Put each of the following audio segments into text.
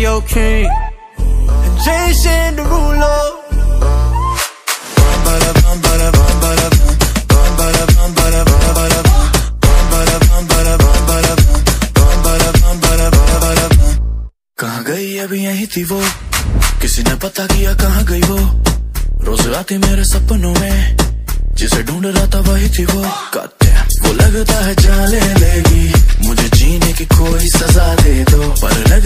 your king And Jason the ruler कहाँ गई अभी यही थी वो किसी ने पता किया कहाँ गई वो रोज आती मेरे सपनों में जिसे ढूंढ रहा था वही थी वो कहते वो लगता है जान लेगी मुझे जीन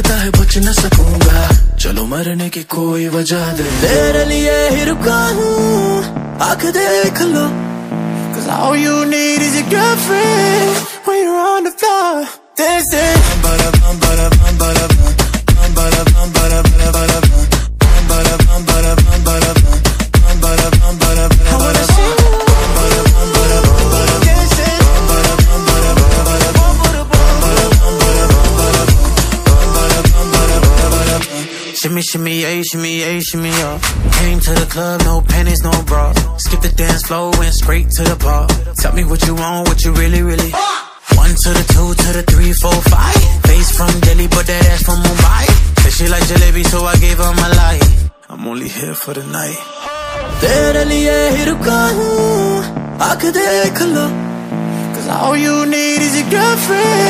लगता है बच न सकूंगा चलो मरने की कोई वजह दे तेरे लिए ही रुका हूँ आंख देख लो Cause all you need is a girlfriend when you're on the floor dancing Shimmy, shimmy, a, shimmy, a, shimmy, up. Came to the club, no panties, no bra. Skip the dance floor, went straight to the bar. Tell me what you want, what you really, really. One to the two to the three, four, five. Face from Delhi, but that ass from Mumbai. Said she like jalebi, so I gave her my life. I'm only here for the night. तेरे लिए ही रुका हूँ आंख देख लो Cause all you need is your girlfriend